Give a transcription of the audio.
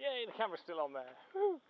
Yay, the camera's still on there. Woo.